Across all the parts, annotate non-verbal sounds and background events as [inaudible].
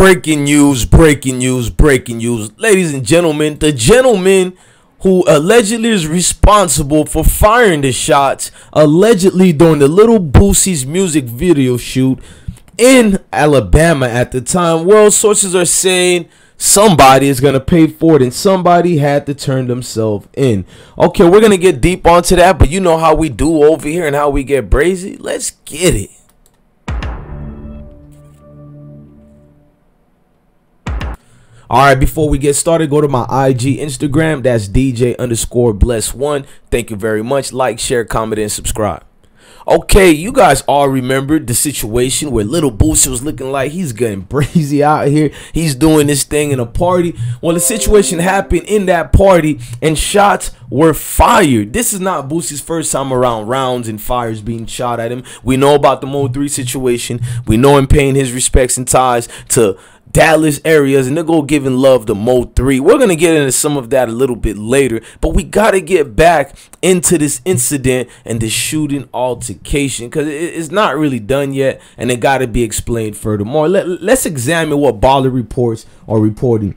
breaking news, breaking news, breaking news. Ladies and gentlemen, the gentleman who allegedly is responsible for firing the shots allegedly during the Little Boosie's music video shoot in Alabama at the time. Well, sources are saying somebody is going to pay for it and somebody had to turn themselves in. Okay, we're going to get deep onto that, but you know how we do over here and how we get brazy. Let's get it. All right, before we get started, go to my IG, Instagram. That's DJ underscore bless one. Thank you very much. Like, share, comment, and subscribe. Okay, you guys all remember the situation where Little Boosie was looking like he's getting [laughs] brazy out here. He's doing this thing in a party. Well, the situation happened in that party and shots were fired. This is not Boosie's first time around rounds and fires being shot at him. We know about the Mo 3 situation. We know him paying his respects and ties to Dallas areas and they're going giving love to Mo 3. We're going to get into some of that a little bit later, but we got to get back into this incident and this shooting altercation because it's not really done yet and it got to be explained furthermore. Let, let's examine what baller reports are reporting.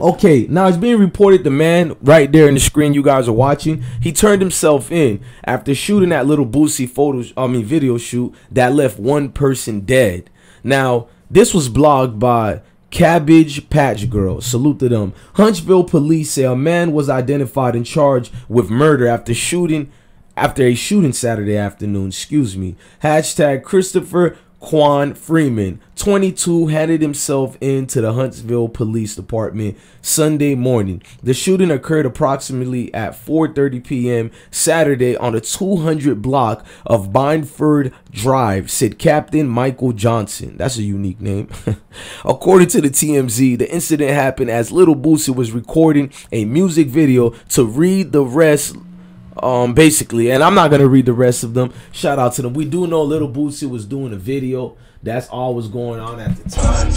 Okay, now it's being reported the man right there in the screen you guys are watching, he turned himself in after shooting that little Boosie photos, I mean video shoot that left one person dead. Now, this was blogged by Cabbage Patch Girl. Salute to them. Huntsville police say a man was identified and charged with murder after shooting after a shooting Saturday afternoon. Excuse me. Hashtag Christopher Kwan Freeman, 22, handed himself in to the Huntsville Police Department Sunday morning. The shooting occurred approximately at 4:30 p.m. Saturday on the 200 block of Binford Drive, said Captain Michael Johnson. That's a unique name. [laughs] According to the TMZ, the incident happened as Little Boosie was recording a music video to read the rest um, basically, and I'm not gonna read the rest of them. Shout out to them. We do know Little Boosie was doing a video. That's all was going on at the time.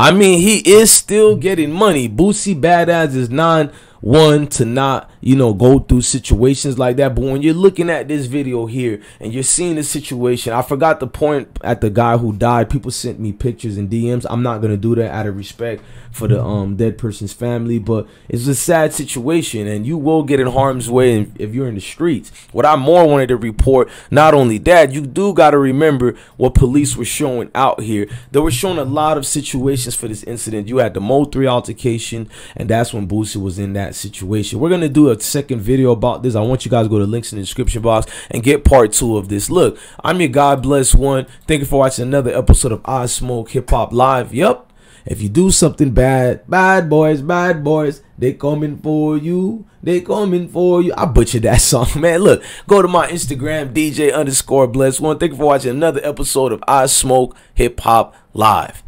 I mean, he is still getting money. Boosie Badazz is non one to not you know go through situations like that. But when you're looking at this video here and you're seeing the situation i forgot the point at the guy who died. People sent me pictures and dms i'm not gonna do that out of respect for the um dead person's family but it's a sad situation and you will get in harm's way if you're in the streets. What i more wanted to report not only that you do got to remember what police were showing out here. They were showing a lot of situations for this incident. You had the mo 3 altercation and that's when boosie was in that that situation. We're gonna do a second video about this. I want you guys to go to links in the description box and get part two of this. Look, I'm your God bless one. Thank you for watching another episode of I Smoke Hip Hop Live. Yep. If you do something bad, bad boys, bad boys, they coming for you. They coming for you. I butchered that [laughs] song, man. Look, go to my Instagram, DJ underscore bless one. Thank you for watching another episode of I Smoke Hip Hop Live.